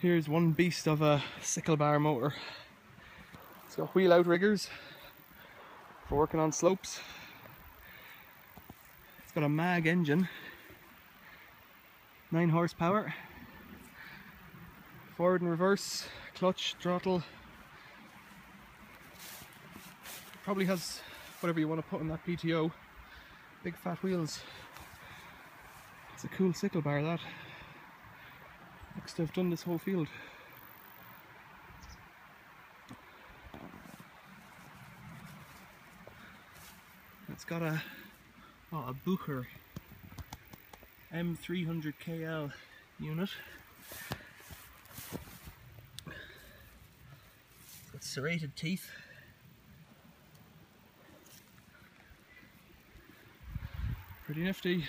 Here's one beast of a sickle bar mower. It's got wheel outriggers for working on slopes. It's got a mag engine, 9 horsepower, forward and reverse, clutch, throttle. Probably has whatever you want to put in that PTO. Big fat wheels. It's a cool sickle bar that. To have done this whole field. It's got a oh, a Bucher M300KL unit. It's got serrated teeth. Pretty nifty.